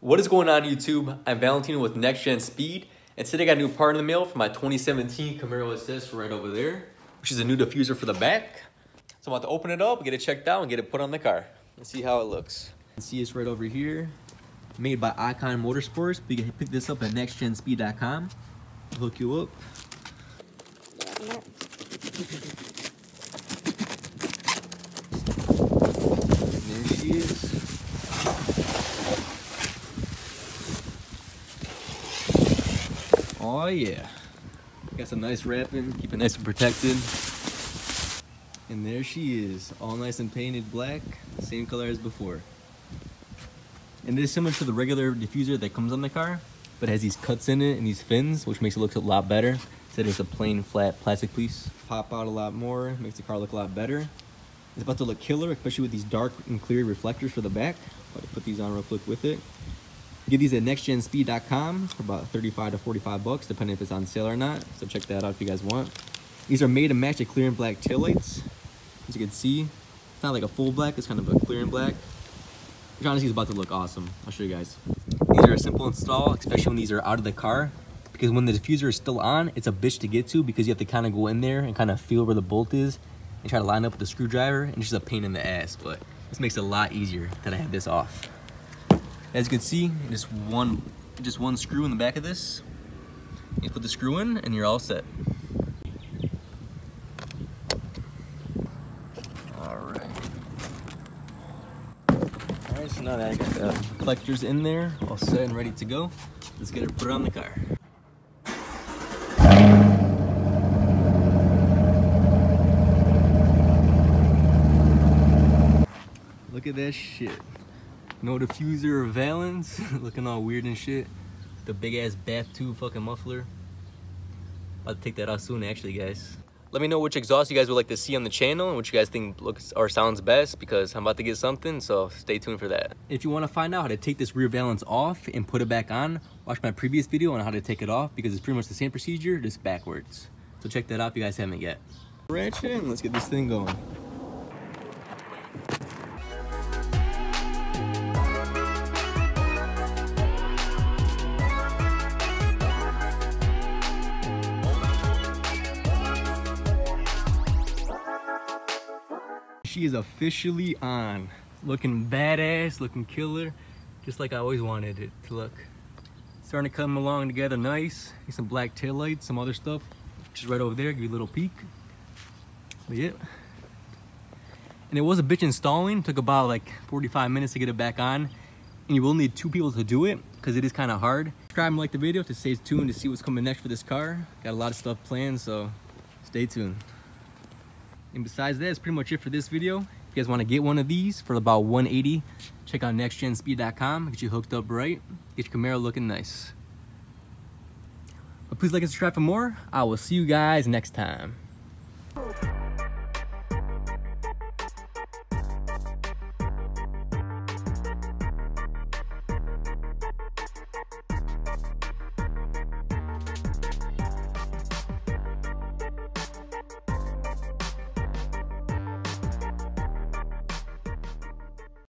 What is going on YouTube? I'm Valentino with Next Gen Speed, and today I got a new part in the mail for my 2017 Camaro SS right over there, which is a new diffuser for the back. So I'm about to open it up, get it checked out, and get it put on the car. Let's see how it looks. You see it's right over here, made by Ikon Motorsports. You can pick this up at nextgenspeed.com. Hook you up. There she is. Oh yeah. Got some nice wrapping, keep it nice and protected. And there she is, all nice and painted black, same color as before. And it is similar to the regular diffuser that comes on the car, but has these cuts in it and these fins, which makes it look a lot better. Instead of just a plain flat plastic piece. Pop out a lot more, makes the car look a lot better. It's about to look killer, especially with these dark and clear reflectors for the back. To put these on real quick with it. Get these at nextgenspeed.com for about 35 to 45 bucks, depending if it's on sale or not. So check that out if you guys want. These are made to match the clear and black tail lights. As you can see, it's not like a full black, it's kind of a clear and black. Which honestly is about to look awesome. I'll show you guys. These are a simple install, especially when these are out of the car. Because when the diffuser is still on, it's a bitch to get to because you have to kind of go in there and kind of feel where the bolt is and try to line up with the screwdriver and it's just a pain in the ass, but this makes it a lot easier that I have this off. As you can see, just one, just one screw in the back of this. You put the screw in and you're all set. Alright. Alright, so now that I got the collectors in there, all set and ready to go, let's get it put on the car. Look at that shit. No diffuser or valence, looking all weird and shit. The big ass bath tube fucking muffler. About to take that out soon actually guys. Let me know which exhaust you guys would like to see on the channel and what you guys think looks or sounds best because I'm about to get something, so stay tuned for that. If you want to find out how to take this rear valence off and put it back on, watch my previous video on how to take it off because it's pretty much the same procedure, just backwards. So check that out if you guys haven't yet. Ratchet let's get this thing going. She is officially on. Looking badass, looking killer, just like I always wanted it to look. Starting to come along together nice. Get some black tail lights, some other stuff. Just right over there, give you a little peek. But yeah. And it was a bitch installing. Took about like 45 minutes to get it back on. And you will need two people to do it because it is kind of hard. Subscribe and like the video to stay tuned to see what's coming next for this car. Got a lot of stuff planned, so stay tuned. And besides that, it's pretty much it for this video. If you guys want to get one of these for about 180, check out nextgenspeed.com. Get you hooked up right. Get your Camaro looking nice. But please like and subscribe for more. I will see you guys next time.